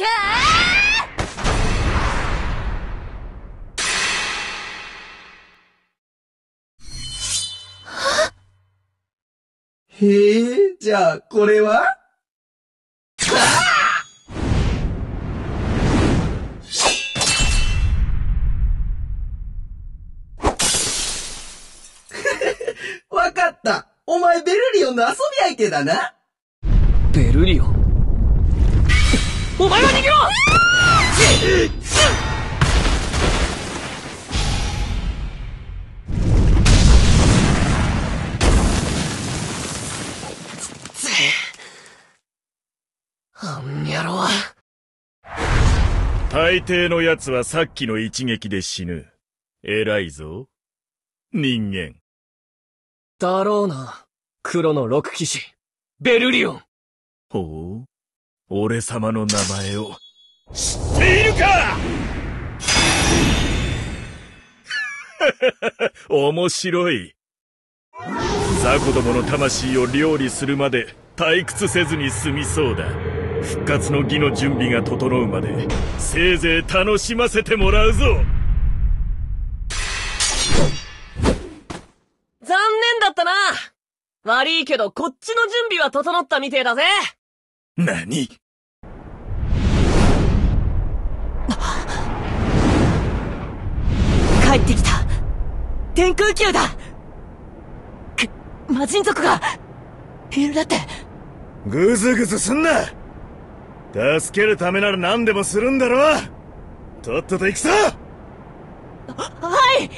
キャー。へえ、じゃあ、これは？わかった。お前ベルリオンの遊び相手だな。ベルリオン？あんやろ大抵の奴はさっきの一撃で死ぬ。偉いぞ。人間。だろうな。黒の六騎士。ベルリオン。ほう。俺様の名前を、知っているか 面白い。雑魚どもの魂を料理するまで退屈せずに済みそうだ。復活の儀の準備が整うまで、せいぜい楽しませてもらうぞ残念だったな。悪いけど、こっちの準備は整ったみてえだぜ。何？帰ってきた。天空球だ。く、魔人族が、いるだって。ぐずぐずすんな。助けるためなら何でもするんだろとっとと行くぞ。は、